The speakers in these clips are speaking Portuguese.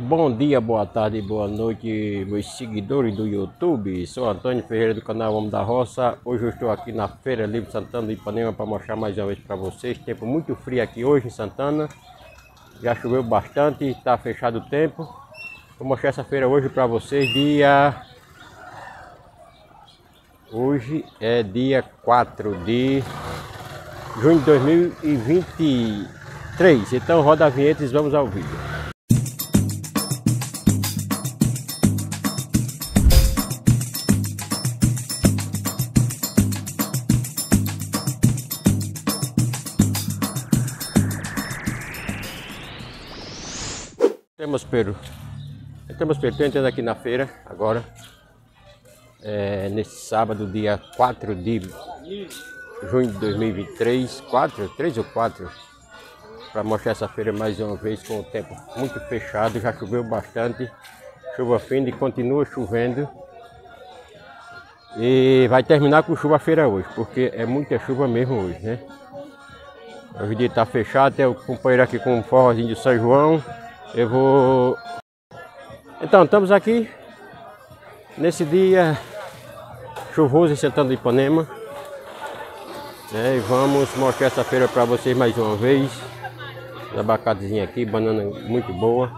Bom dia, boa tarde, boa noite, meus seguidores do YouTube. Sou Antônio Ferreira do canal Homem da Roça. Hoje eu estou aqui na Feira Livre Santana do Ipanema para mostrar mais uma vez para vocês. Tempo muito frio aqui hoje em Santana. Já choveu bastante, está fechado o tempo. Vou mostrar essa feira hoje para vocês, dia... Hoje é dia 4 de junho de 2023. Então roda a vinheta e vamos ao vídeo. Temos peru, estou entrando aqui na feira agora. É, nesse sábado, dia 4 de junho de 2023. 4, 3 ou 4. Para mostrar essa feira mais uma vez com o tempo muito fechado. Já choveu bastante. Chuva fina e continua chovendo. E vai terminar com chuva feira hoje, porque é muita chuva mesmo hoje, né? Hoje o dia está fechado, tem o companheiro aqui com o forrozinho de São João. Eu vou. Então, estamos aqui nesse dia chuvoso em Santana do Ipanema. É, e vamos mostrar essa feira para vocês mais uma vez. Abacatezinho aqui, banana muito boa.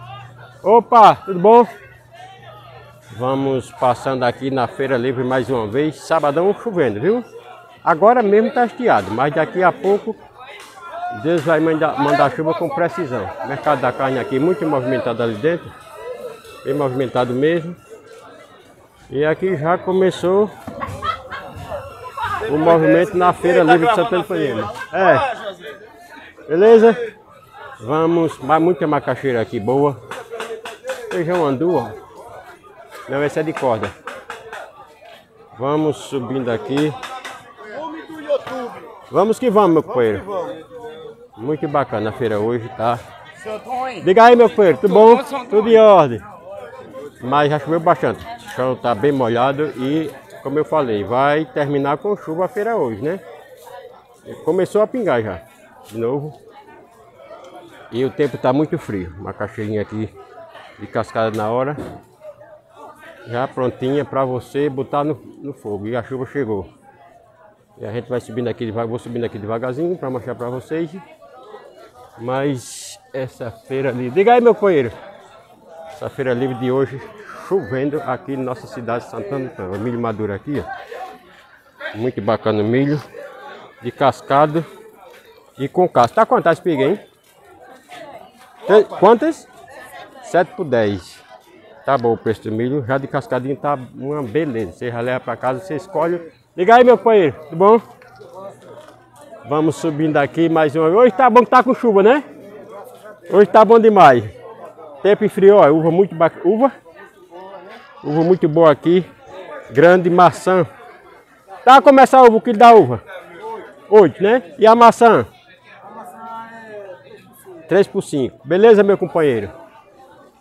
Opa, tudo bom? Vamos passando aqui na Feira Livre mais uma vez. Sabadão chovendo, viu? Agora mesmo está estiado, mas daqui a pouco Deus vai mandar, mandar chuva com precisão. O mercado da carne aqui muito movimentado ali dentro. Bem movimentado mesmo. E aqui já começou o movimento na Feira Livre de Santana Panema. É. Beleza? Vamos. Mas muita macaxeira aqui boa. Feijão andu, ó. Não, esse é de corda. Vamos subindo aqui. Vamos que vamos, meu companheiro. Muito bacana a feira hoje, tá? Diga aí, meu companheiro, tudo bom? Tudo em ordem. Mas já choveu bastante. O chão tá bem molhado e, como eu falei, vai terminar com chuva a feira hoje, né? Começou a pingar já, de novo. E o tempo tá muito frio. Uma caixinha aqui de cascada na hora. Já prontinha para você botar no, no fogo. E a chuva chegou. E a gente vai subindo aqui, vou subindo aqui devagarzinho para mostrar para vocês. Mas essa feira ali, diga aí meu companheiro. Essa feira livre de hoje, chovendo aqui na nossa cidade de Santana Pão. Milho maduro aqui, ó. Muito bacana o milho. De cascado e com casca. Tá quantas espiga, hein? Quantas? 7 por 10. Tá bom o preço do milho. Já de cascadinho tá uma beleza. Você já leva para casa, você escolhe. Liga aí, meu companheiro. Tudo bom? Vamos subindo aqui mais uma vez. Hoje tá bom que tá com chuva, né? Hoje tá bom demais. Tempo frio, ó. Uva muito bacana. Uva. Uva muito boa aqui. Grande maçã. Tá a começar o quilo da uva? Oito, né? E a maçã? A maçã é 3 por 5. Beleza, meu companheiro?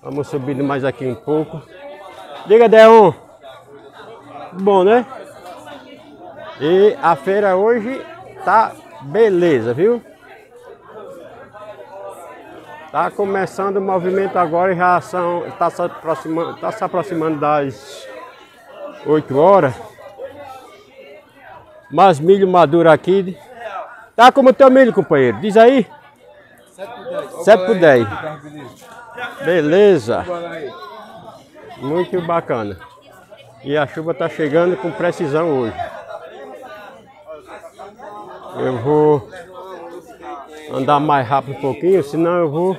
Vamos subindo mais aqui um pouco. Diga, Deon. Bom, né? E a feira hoje tá beleza, viu? Tá começando o movimento agora e já são, tá se aproximando, tá se aproximando das 8 horas. Mais milho maduro aqui. Tá como o teu milho, companheiro? Diz aí. 7 por 10. Beleza. Muito bacana. E a chuva tá chegando com precisão hoje. Eu vou andar mais rápido um pouquinho, senão eu vou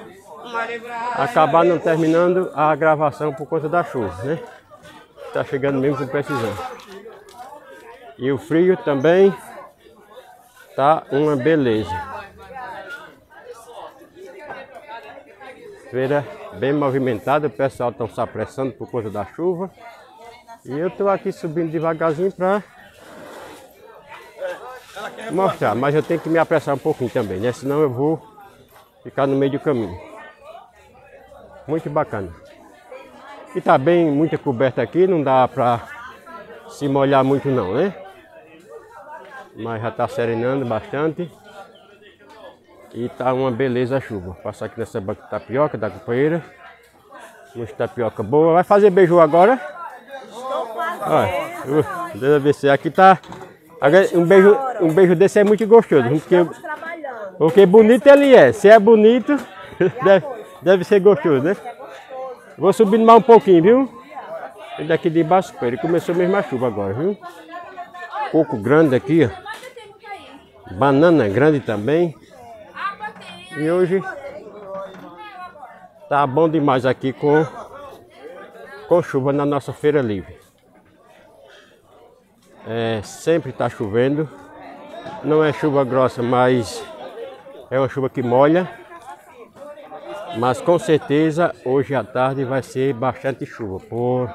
acabar não terminando a gravação por conta da chuva, né? Tá chegando mesmo com precisão. E o frio também tá uma beleza. Feira bem movimentada, o pessoal estão se apressando por conta da chuva. E eu estou aqui subindo devagarzinho para mostrar, mas eu tenho que me apressar um pouquinho também, né? Senão eu vou ficar no meio do caminho. Muito bacana. E tá bem muita coberta aqui, não dá pra se molhar muito não, né? Mas já tá serenando bastante. E tá uma beleza a chuva. Passar aqui nessa banca de tapioca da companheira. Muita tapioca boa. Vai fazer beijo agora? Olha, deixa eu ver se aqui tá. Um beijo, um beijo desse é muito gostoso. Porque, porque bonito ele é. Se é bonito, deve, deve ser gostoso, né? Vou subindo mais um pouquinho, viu? E daqui de baixo, ele começou mesmo a chuva agora, viu? Coco grande aqui, ó. Banana grande também. E hoje tá bom demais aqui com, com chuva na nossa feira livre. É, sempre está chovendo. Não é chuva grossa, mas é uma chuva que molha. Mas com certeza hoje à tarde vai ser bastante chuva. Por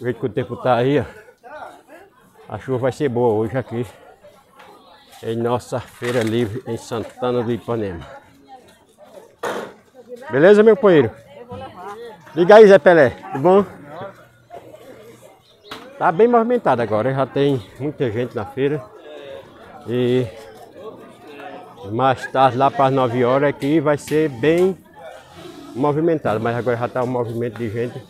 o que o tempo está aí, ó, a chuva vai ser boa hoje aqui em nossa feira livre em Santana do Ipanema. Beleza, meu companheiro? Liga aí, Zé Pelé. Tudo bom? Tá bem movimentado agora, já tem muita gente na feira. E mais tarde, lá para as 9 horas aqui, vai ser bem movimentado. Mas agora já está um movimento de gente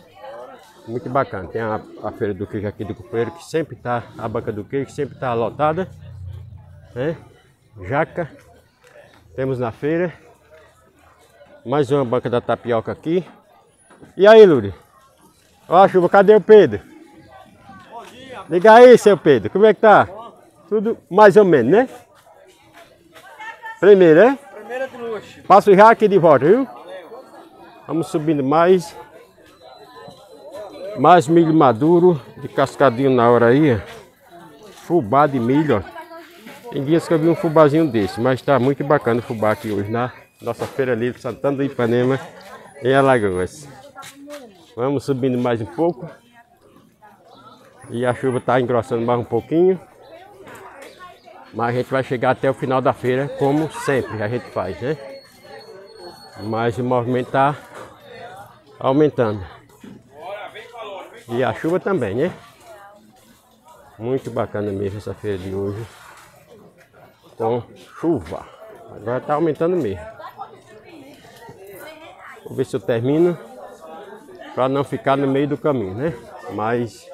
muito bacana. Tem a, a feira do queijo aqui do Copeiro, que sempre está, a banca do queijo, que sempre está lotada. Né? Jaca. Temos na feira. Mais uma banca da tapioca aqui. E aí, Luri? Ó, chuva, cadê o Pedro? Liga aí, seu Pedro, como é que tá? Tudo mais ou menos, né? Primeira, né? Primeira de luxo. Passo já aqui de volta, viu? Vamos subindo mais. Mais milho maduro, de cascadinho na hora aí. Fubá de milho, ó. Tem dias que eu vi um fubazinho desse, mas tá muito bacana o fubá aqui hoje na nossa feira livre Santana do Ipanema, em Alagoas. Vamos subindo mais um pouco. E a chuva está engrossando mais um pouquinho. Mas a gente vai chegar até o final da feira, como sempre a gente faz, né? Mas o movimento está aumentando. E a chuva também, né? Muito bacana mesmo essa feira de hoje. Com chuva. Agora está aumentando mesmo. Vou ver se eu termino. Para não ficar no meio do caminho, né? Mas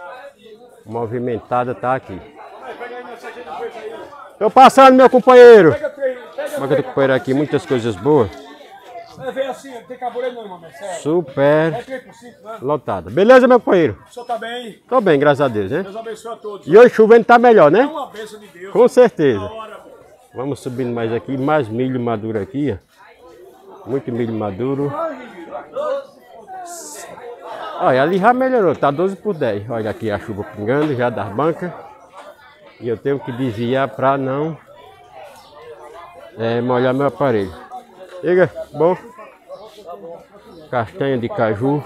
movimentada tá aqui. Tô passando, meu companheiro. Mas eu companheiro aqui, muitas coisas boas. Super lotada. Beleza, meu companheiro? O senhor tá bem? Tô bem, graças a Deus, né? Deus abençoe a todos. E hoje chovendo tá melhor, né? É. Com certeza. Vamos subindo mais aqui, mais milho maduro aqui, ó. Muito milho maduro. Olha, ali já melhorou, tá 12 por 10. Olha aqui a chuva pingando já das bancas. E eu tenho que desviar para não é, molhar meu aparelho. Chega, bom. Castanha de caju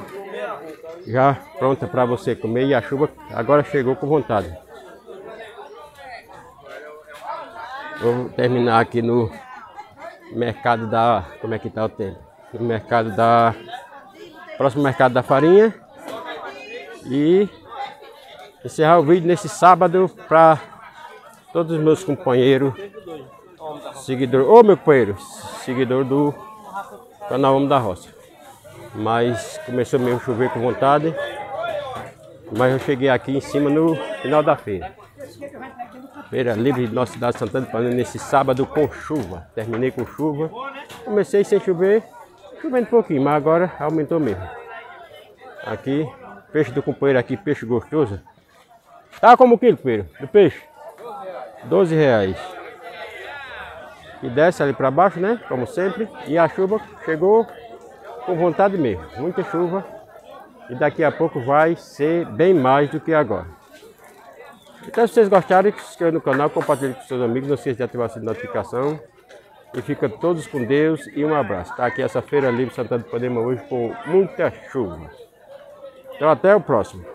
já pronta para você comer e a chuva agora chegou com vontade. Vou terminar aqui no mercado da. Como é que tá o tempo? No mercado da. Próximo mercado da farinha. E encerrar o vídeo nesse sábado para todos os meus companheiros, seguidor, ô meu companheiro, seguidor do canal Homem da Roça. Mas começou mesmo a chover com vontade, mas eu cheguei aqui em cima no final da feira. Feira livre de nossa cidade de Santana nesse sábado com chuva. Terminei com chuva. Comecei sem chover, chovendo um pouquinho, mas agora aumentou mesmo. Aqui Peixe do companheiro aqui, peixe gostoso. Tá como quilo, companheiro, do peixe? 12 reais. E desce ali para baixo, né? Como sempre. E a chuva chegou com vontade mesmo. Muita chuva. E daqui a pouco vai ser bem mais do que agora. Então se vocês gostarem, se inscreva no canal, compartilhe com seus amigos. Não esqueça de ativar a notificação. E fica todos com Deus e um abraço. Tá aqui essa feira livre Santana do Podema hoje com muita chuva. Então até o próximo.